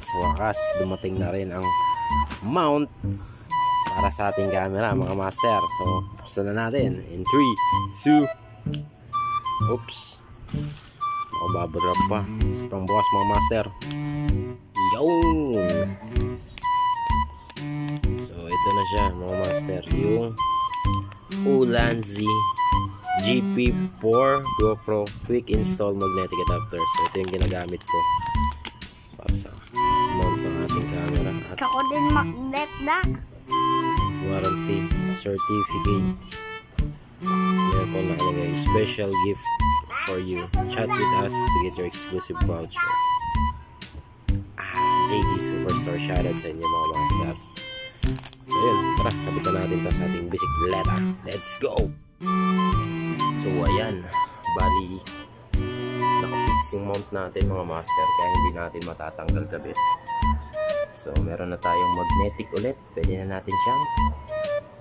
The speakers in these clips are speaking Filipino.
sa wakas dumating na rin ang mount para sa ating camera mga master. So buksan na natin. In 3 2 oops. Nakababarap pa. Sa pang bukas mga master. Yun so ito na siya mga master. Yung Ulanzi GP4 GoPro Quick Install Magnetic Adapter. So ito yung ginagamit ko para sa ating camera. At Gusto ko din magnet na. warranty certificate. Meron po nakalagay special gift for you. Chat with us to get your exclusive voucher. Ah JG Superstore shoutout sa inyo mga master so yun tara kapitan natin to sa ating bisikleta let's go! So ayan bali nakafix yung mount natin mga master kaya hindi natin matatanggal kabit So, meron na tayong magnetic ulit. Pwede na natin siyang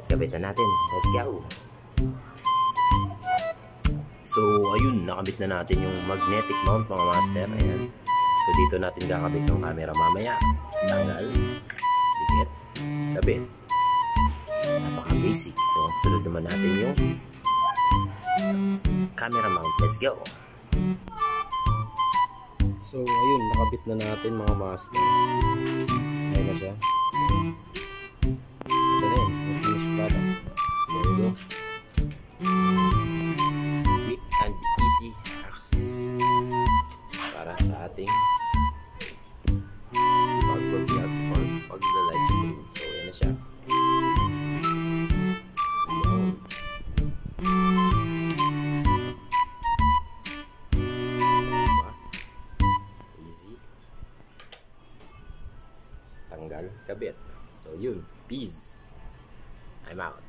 ikabit na natin. Let's go! So, ayun, nakabit na natin yung magnetic mount mga master. Ayan. So, dito natin kakabit yung camera mamaya. Tanggal. Dikit. Kabit. Napaka-basic. So, sunod naman natin yung camera mount. Let's go! So, ayun, nakabit na natin mga master. Sa ating pag-vlog or pag-live stream. So, ayan na siya. Easy. Tanggal, kabit. So, yun. Peace. I'm out.